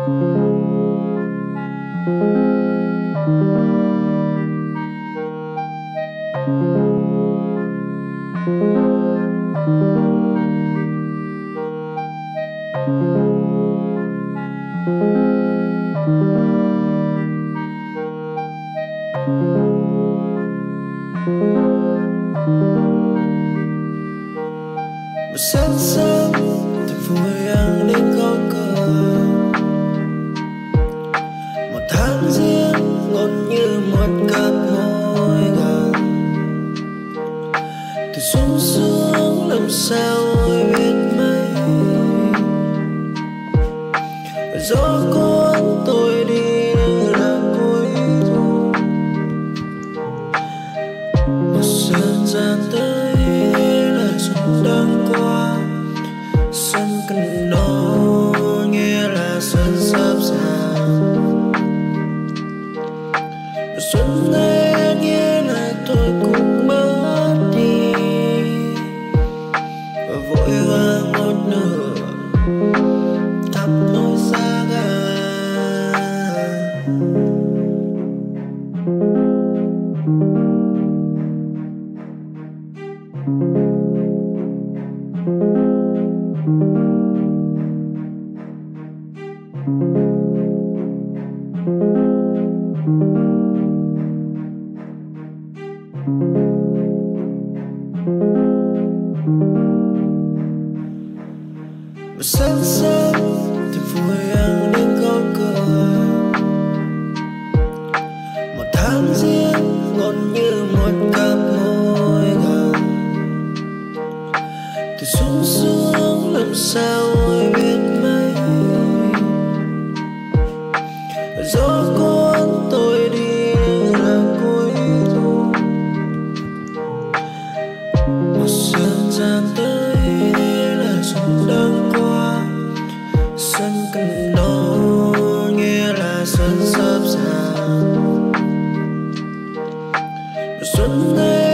một sáng sớm thật vui ăn đến có xuống xuống làm sao ai biết mấy? Gió cuốn tôi và vội và một sáng sớm thật vui ăn đến gõ cửa. Một tháng riêng ngọt như một cặp môi gần Từ xuống xuống, làm sao ai biết You're.